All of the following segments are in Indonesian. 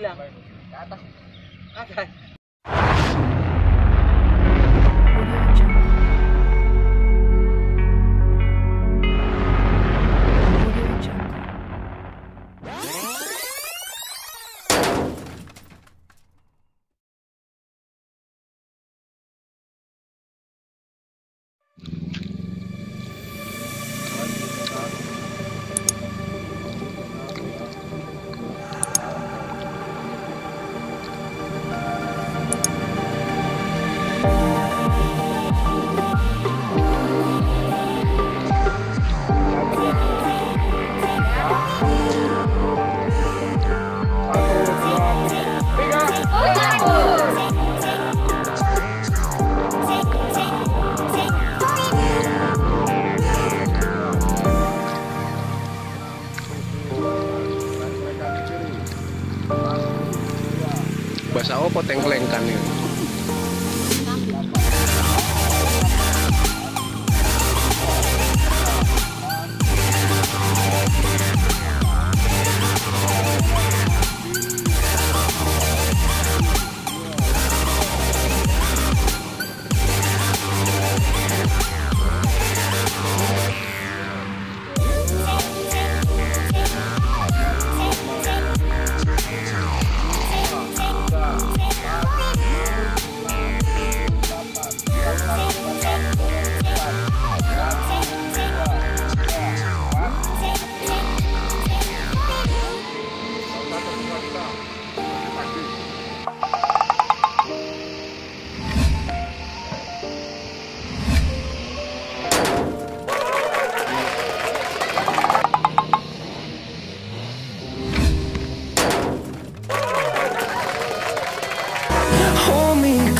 bilang? Ke atas. Ke.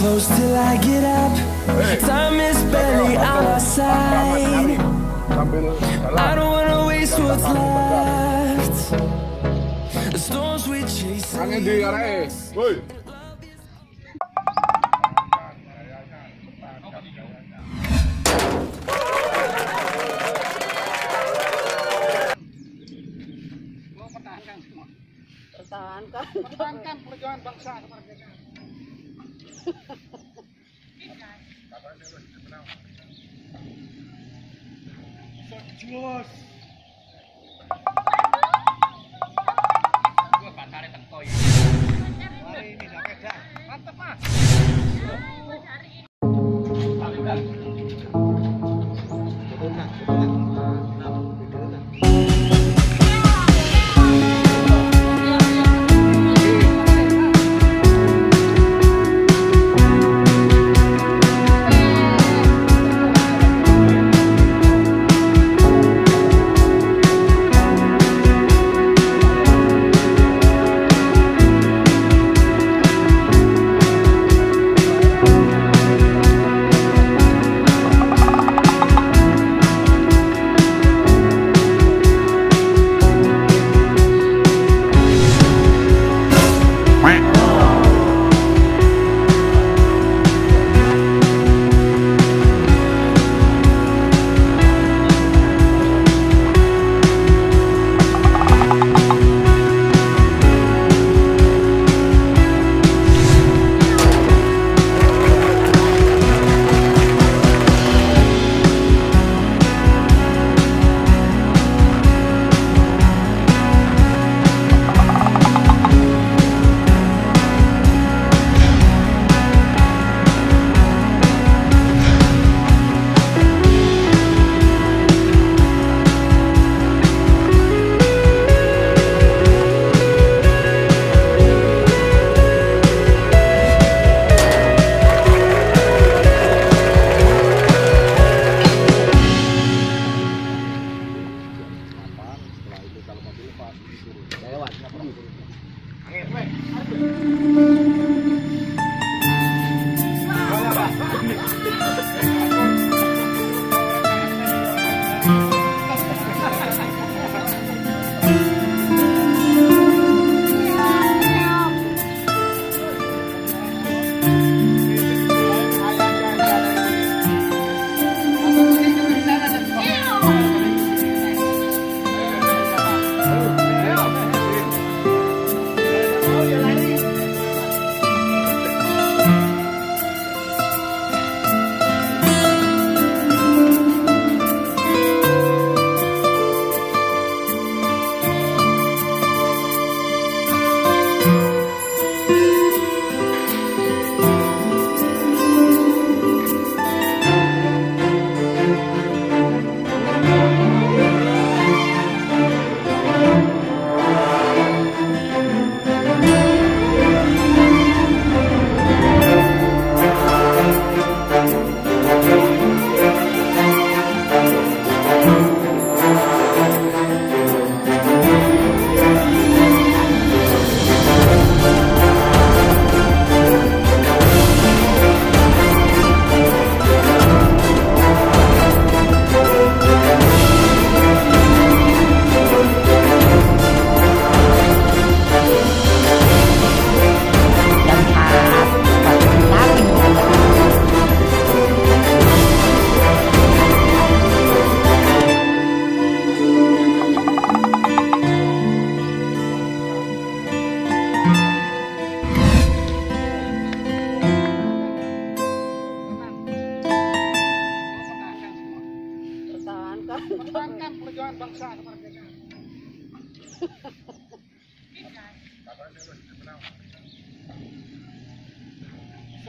Close till I get up. Time is barely on our side. I don't wanna waste what's left. The storms we chase. Angin di arah Pertahankan. Pertahankan perjuangan bangsa kemerdekaan. Jos. Gua batare tengko ya. Wah, ini enggak beda. Mantep, Mas.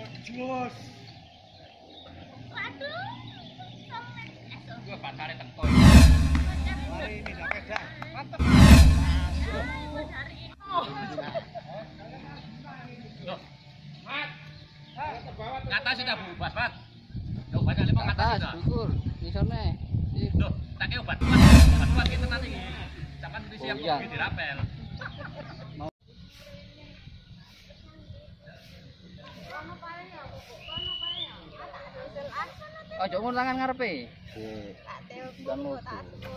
Jos. Mari ini dah dah. Mantap. Kata sudah berubah, Pak. Obatnya lima kata sudah. syukur. Di sana. Loh, tak kayak obat kuat. Obat kuat kita nanti. Jangan di Ojo oh, tangan ngarepe. Nggih. Tak